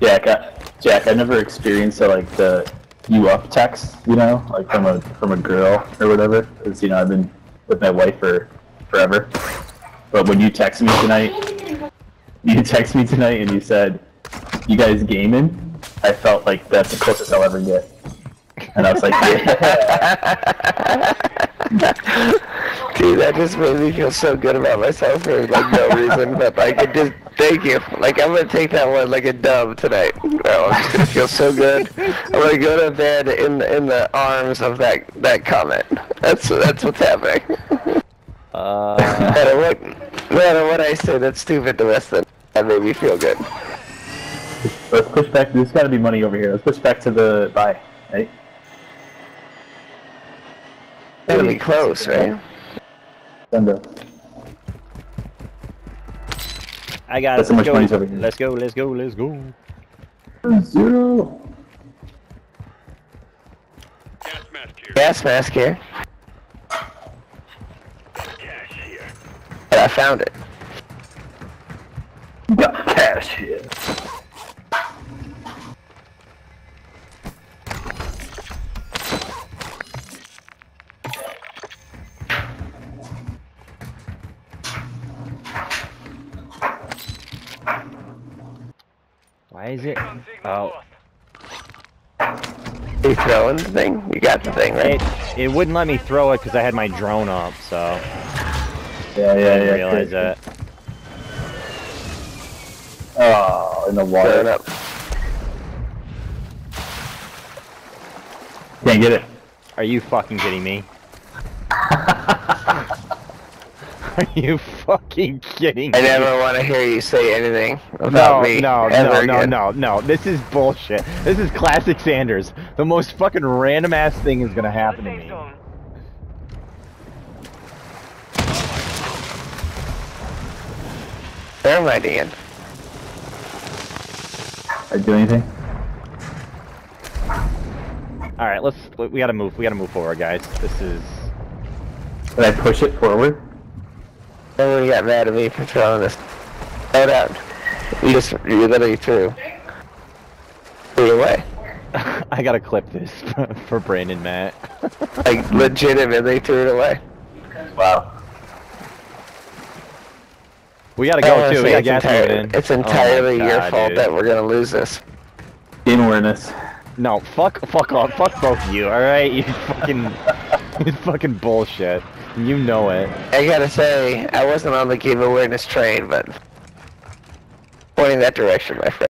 Jack, I, Jack, I never experienced the, like the you up text, you know, like from a from a girl or whatever. Because you know I've been with my wife for forever. But when you text me tonight, you text me tonight and you said, "You guys gaming?" I felt like that's the closest I'll ever get. And I was like, "Yeah." Dude, that just made me feel so good about myself for like no reason, but like it just thank you. Like I'm gonna take that one like a dub tonight. Oh, I'm just gonna feel so good. I'm gonna go to bed in the, in the arms of that that comment. That's that's what's happening. Uh, no matter what, no matter what I say, that's stupid to listen. That made me feel good. Let's push back. There's got to be money over here. Let's push back to the buy. Right? That'll be close, right? Sendo. I got That's it. Let's much go. over here. Let's go. Let's go. Let's go. Zero. Gas mask here. Gas mask here. Cash here. And I found it. Got cash here. Why is it? Oh, lost. You throwing the thing? You got the thing, right? it it wouldn't let me throw it because I had my drone up, so Yeah, yeah, I yeah. didn't realize good. that. Oh, in the Throw it water. up. Can't get it. Are you fucking kidding me? Are you fucking kidding me? I never want to hear you say anything No, about me. no, ever no, no, again. no, no. This is bullshit. This is classic Sanders. The most fucking random ass thing is gonna happen to me. Where am I, Dan? I do anything? All right, let's. We gotta move. We gotta move forward, guys. This is. Did I push it forward? Nobody got mad at me for throwing this. Throw it out. You just, you literally threw. Threw it away. I gotta clip this for Brandon, Matt. Like, legitimately threw it away. Wow. We gotta go wanna too. We say got it's gas entire- moving in. It's Oh my entirely your God, fault dude. that we're gonna lose this. Game awareness. No, fuck, fuck off, fuck both of you. All right, you fucking, it's fucking bullshit. You know it. I gotta say, I wasn't on the game awareness train, but pointing that direction, my friend.